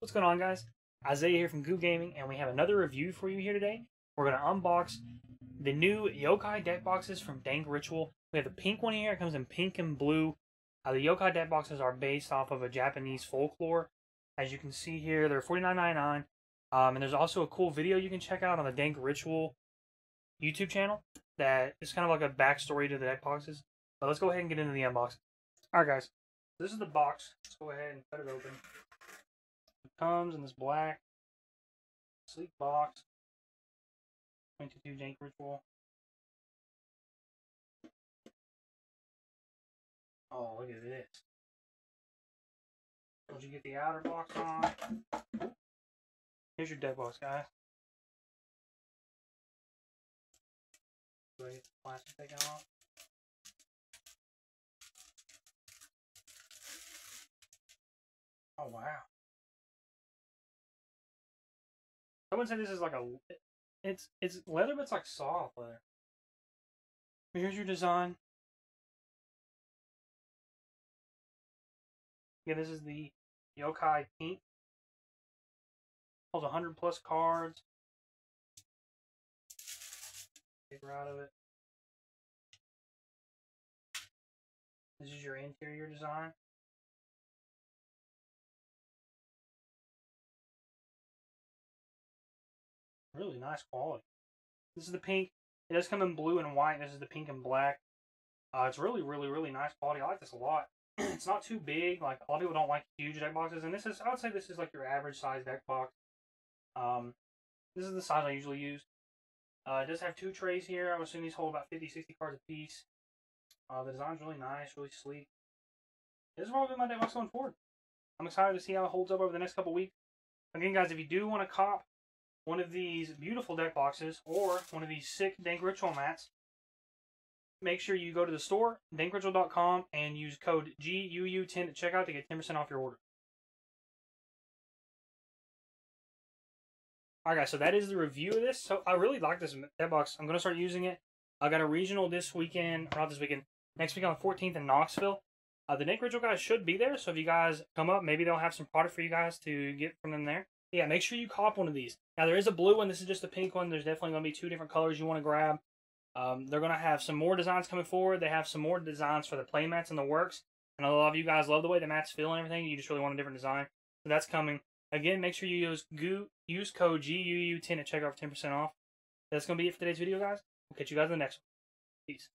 What's going on, guys? Isaiah here from Guu Gaming, and we have another review for you here today. We're going to unbox the new Yokai deck boxes from Dank Ritual. We have the pink one here. It comes in pink and blue. Uh, the Yokai deck boxes are based off of a Japanese folklore. As you can see here, they're $49.99. Um, and there's also a cool video you can check out on the Dank Ritual YouTube channel that is kind of like a backstory to the deck boxes. But let's go ahead and get into the unboxing. Alright, guys. This is the box. Let's go ahead and cut it open. Comes in this black, sleek box. 22 Dank Ritual. Oh, look at this. Once you get the outer box on, here's your deck box, guys. Do I get the plastic taken off? Oh, wow. I wouldn't say this is like a. It's it's leather, but it's like soft leather. But Here's your design. Yeah, this is the Yokai Pink. Holds 100 plus cards. Paper out of it. This is your interior design. Really nice quality. This is the pink. It does come in blue and white. This is the pink and black. Uh, it's really, really, really nice quality. I like this a lot. it's not too big. Like a lot of people don't like huge deck boxes, and this is I would say this is like your average size deck box. Um, this is the size I usually use. Uh, it does have two trays here. I'm assuming these hold about 50, 60 cards a piece. Uh, the design's really nice, really sleek. This is probably my deck box going forward. I'm excited to see how it holds up over the next couple weeks. Again, guys, if you do want to cop one of these beautiful deck boxes or one of these sick Dank Ritual mats, make sure you go to the store, dankritual.com, and use code GUU10 at checkout to get 10% off your order. Alright guys, so that is the review of this. So I really like this deck box. I'm going to start using it. I got a regional this weekend, not this weekend, next week on the 14th in Knoxville. Uh, the Dank Ritual guys should be there, so if you guys come up, maybe they'll have some product for you guys to get from them there yeah, make sure you cop one of these. Now, there is a blue one. This is just a pink one. There's definitely going to be two different colors you want to grab. Um, they're going to have some more designs coming forward. They have some more designs for the playmats in the works. And a lot of you guys love the way the mats feel and everything. You just really want a different design. So that's coming. Again, make sure you use GOO, use code GUU10 at checkout for 10% off. That's going to be it for today's video, guys. We'll catch you guys in the next one. Peace.